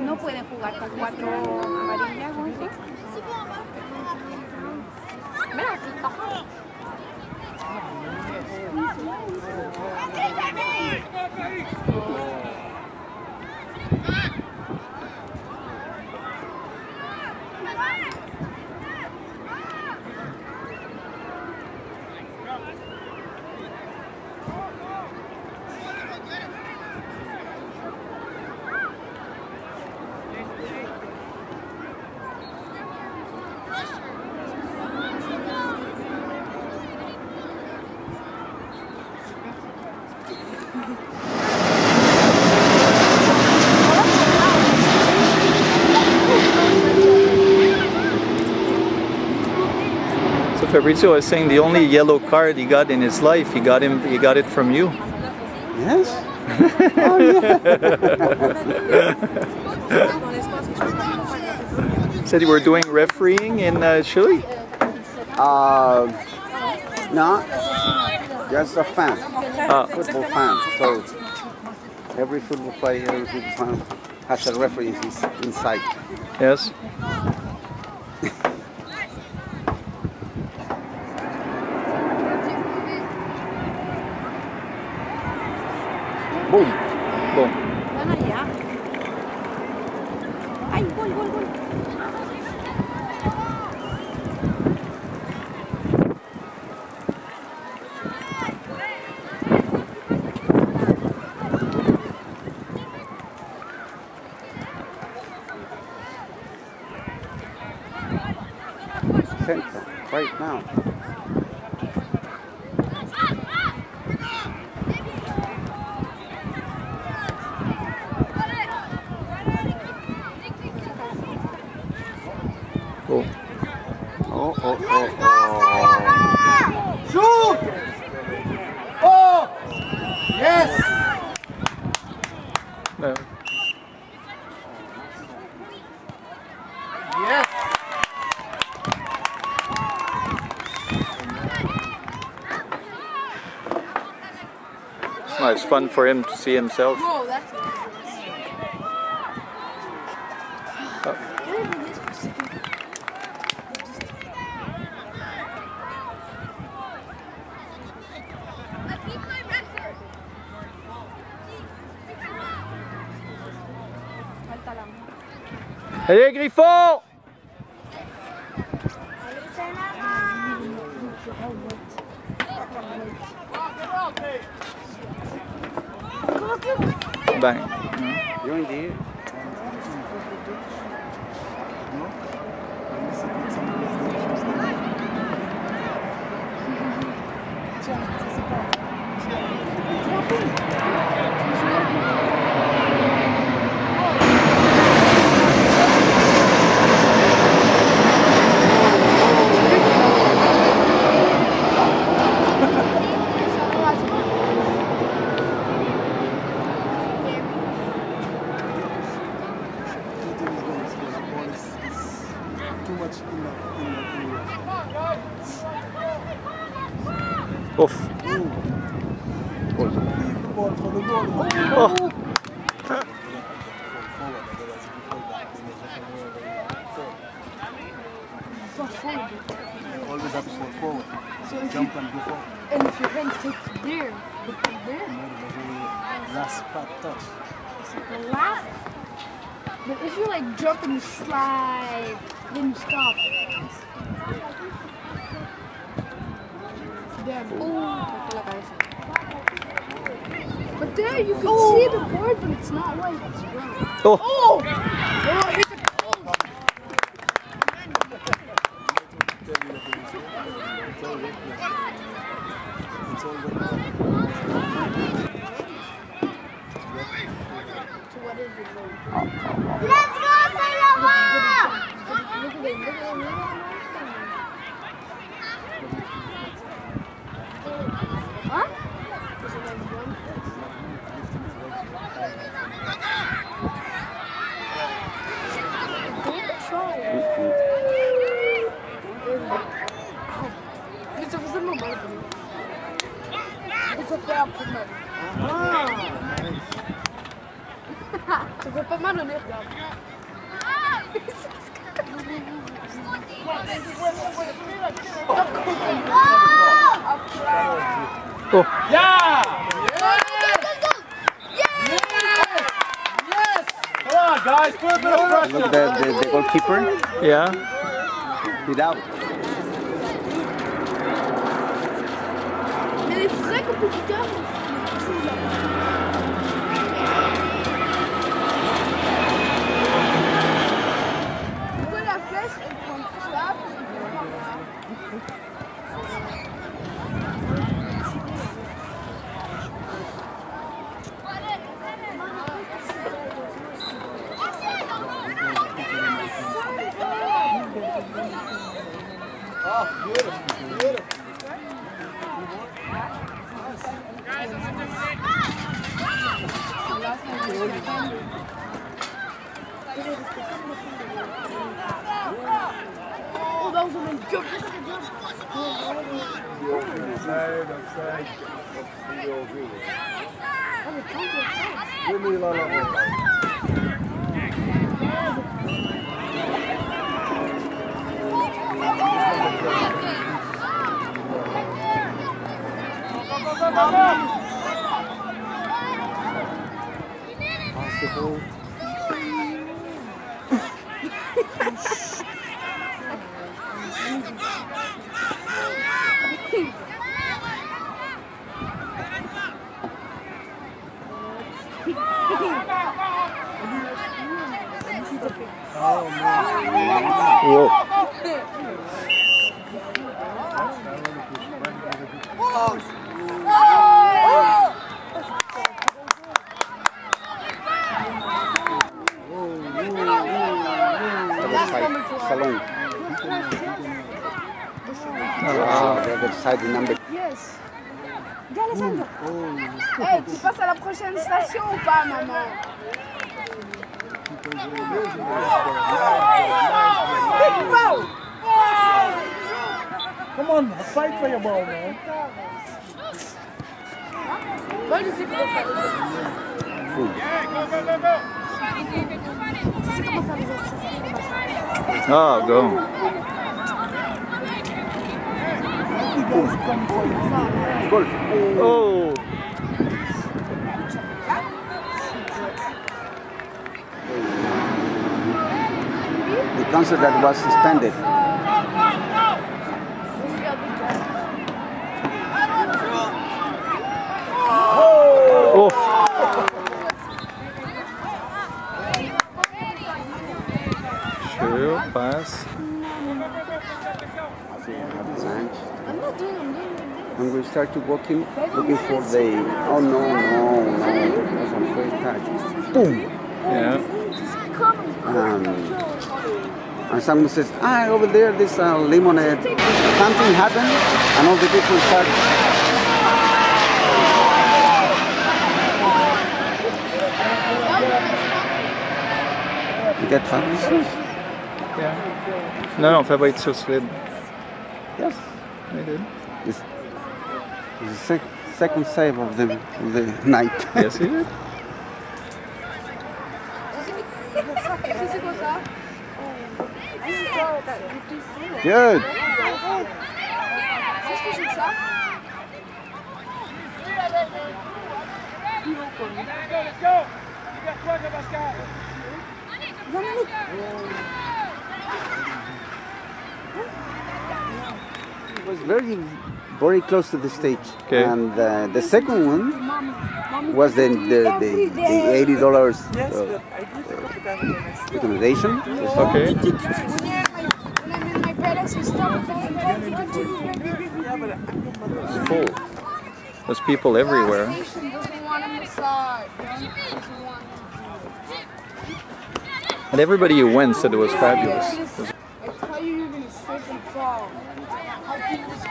No pueden jugar con cuatro amarillas. Mira, Fabrizio was saying the only yellow card he got in his life, he got him, he got it from you. Yes? oh, yeah. Said you were doing refereeing in uh, Chile. Uh, no, just a fan, Ah, football fan. So every football player, every football fan has a referee inside. yes. Boom. Boom. Van allá. ¡Ay, gol, gol, gol! Center, right now. Boom. Oh, oh, oh, oh. Shoot! Oh! Yes! Uh, Yes! Well, it's fun for him to see himself. Whoa, that's Allez, Griffon! Bang. Bem. E onde? Off. Oh. Always have to fall forward. Jump and go forward. and if your hands take there, take there. Last part touch. But if you like jump and slide, then you stop. Damn. Oh, la cabeza. but there you can oh. see the board, but it's not white. It's brown. Oh. Oh! Oh, it's a goal. It's over. So what is it? Let's go, Salama! Look at it. Look at it. Look at it. Huh? Don't try it. It's a it's a little bit. It's a flop for money. Ça fait pas mal au nez, regarde. Come on, guys, put a bit of pressure. Look, the, the, the goalkeeper Yeah. without. Mais les 아, 기회를. Possible. Whoa. The salon. Ah. Yes. Hey, tu passes à la prochaine station ou pas, maman? Big ball. Come on, fight for your ball, man. Comment Oh, go. Oh. The concert that was suspended. Oh. Sure, pass. I'm not doing, I'm doing like When start to walking, looking for the. Oh no, no, no. That's on first touch. Boom. Yeah. Um, and someone says, ah, over there, this uh, lemonade. Something happened, and all the people start. Get fans? Yeah. Pas être sled. Yes. I did. It's sec- second save of the, of the night. Yes, he did. Si c'est quoi ça Good. C'est ce que c'est que ça It was very, very close to the stage. Okay. And uh, the second one was the, the, the, the eighty dollars uh, recommendation. Okay. When I'm in my parents' stuff, It's full. There's people everywhere. Station doesn't want a massage. And everybody who went said it was fabulous. I tell you, you're gonna slip and fall. How deep is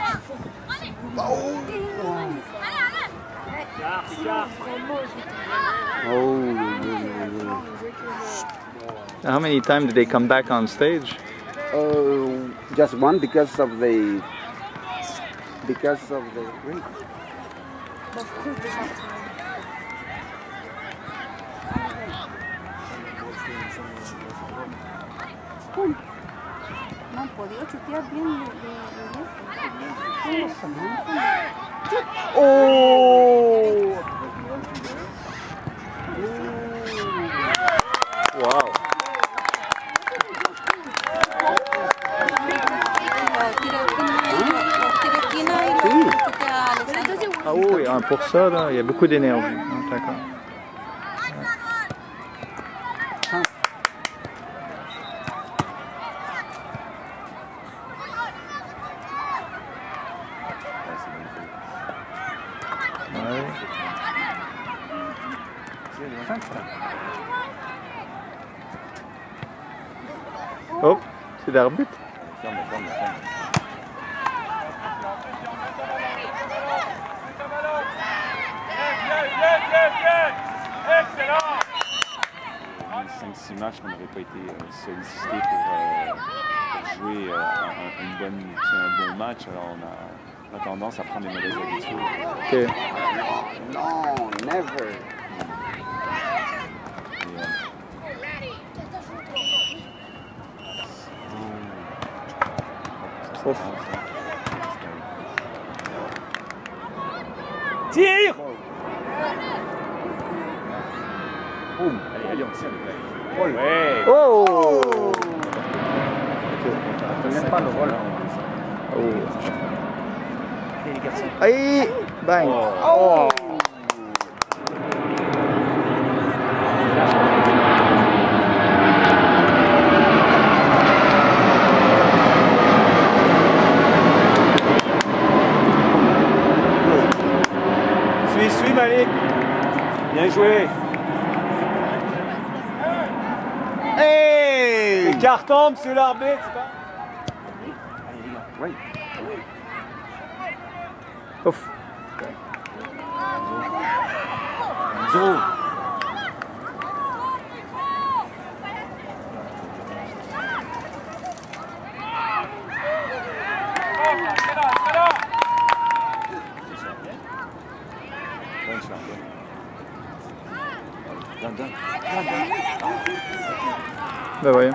Oh, How many times did they come back on stage? uh, just one because of the because of the rain. Of course they have time. No han podido chutear bien de, de, de lejos. Oh! Wow. Ça, là, il y a beaucoup d'énergie. Ah, D'accord. Hop, c'est l'arbitre. 5-6 matchs qu'on n'avait pas été euh, sollicité pour, euh, pour jouer euh, un, une bonne, tu sais, un bon match. Alors on a, on a tendance à prendre des mauvaises habitudes. Ok. No, never. Et, euh, Ouf. Tire! Boum. Ouais! Oh Primer palo, gol. Oh. Ahí, bang. Oh! Suis, suis, Malik! Bien joué! retombe sur l'arbitre, c'est pas... Allez, les gars, oui. Ouf. Zo. Ben voyons.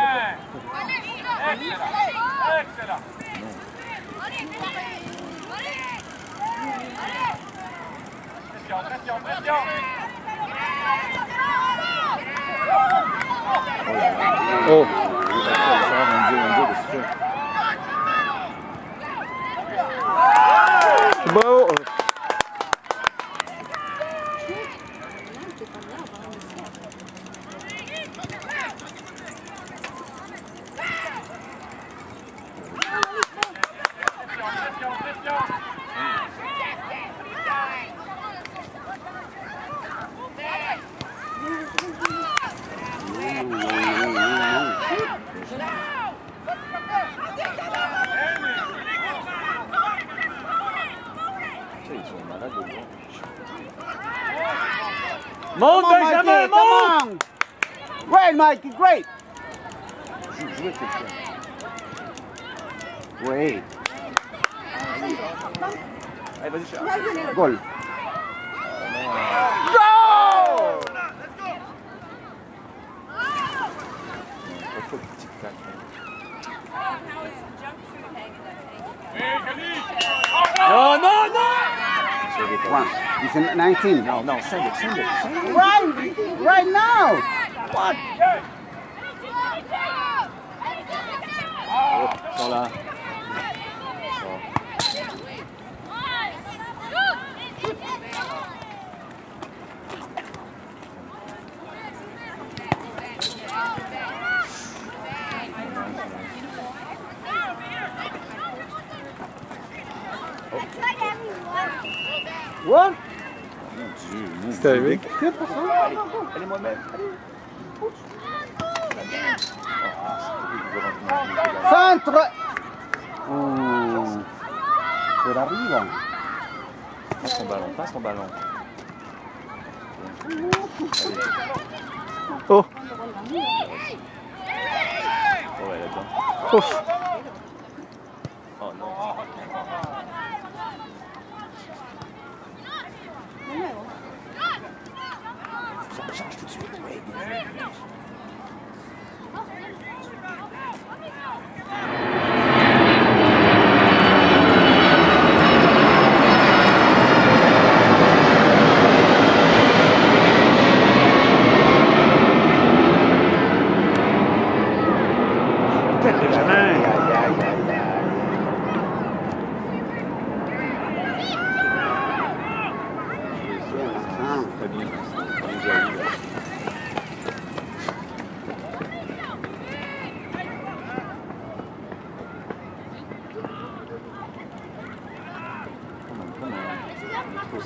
哦，我们这边这个。是。On! Great, great! Joue, joue avec quelqu'un. Great. Allez, vas-y, cherche. Goal. Pas trop de petite claque. Non, non, non! Sur les. One. It's in 19. Non, non, send it, send it, send it. Right, right now. What? Ils sont là. Bon. Mon Dieu, mon C'est arrivé. Allez, allez moi-même. Allez. La qu'elle arrive. Hein. Pas son ballon, pas son ballon. Oh Oh, elle a bien. Oh, oh non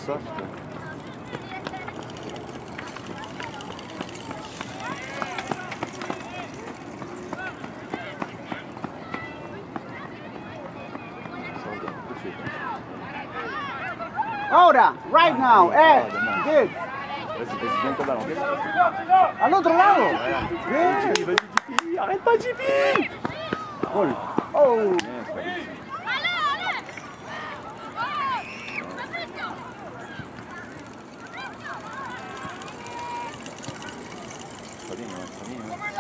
on. Trop soft. Ça regarde, tout de suite. Ahora, right now. Eh, good. Vas-y, vas-y, viens ton. Al otro lado. Vas-y, vas-y, Arrête pas, JP. Oh. Dommage.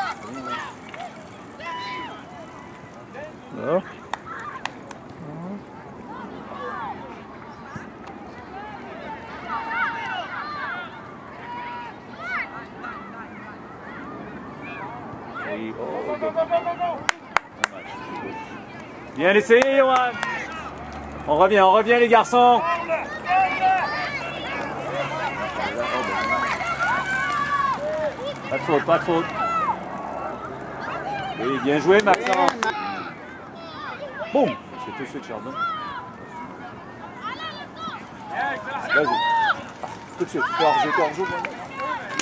Bien essayé, Johan. On revient, on revient, les garçons. Pas de faute, pas de faute. Oui, bien joué, Maxence. Boum. C'est tout de suite, Chardon. Vas-y. Ah, Tout de suite. Hors-jeu, hors-jeu.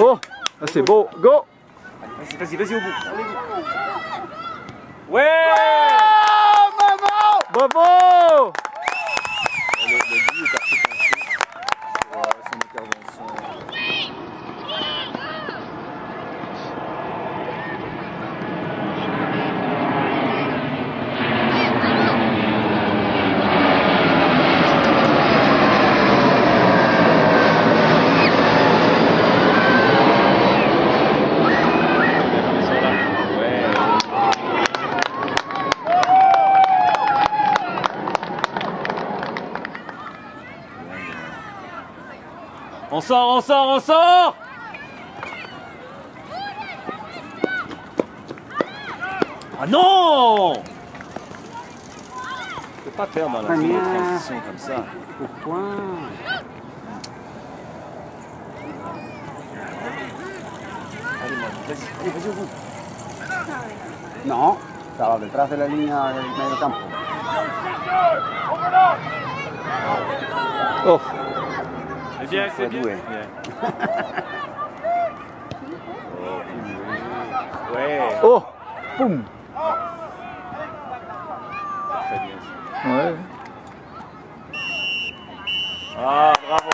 Oh, ah, c'est beau. Go. Vas-y, vas-y, vas-y au bout. Ouais Bravo. Le, le but est parti penché sur euh, son intervention. Ils sont là. Ouais. On sort, on sort, on sort Ah non Tu peux pas perdre dans la zone de Première. transition comme ça. Pourquoi? Allez, moi, vas-y, vas-y au bout. No, estaba detrás de la línea del medio campo. Oh, C'est bien, c'est bien. doué. Oh. Ouais, oh. Boum. très bien. Ouais. Ah, bravo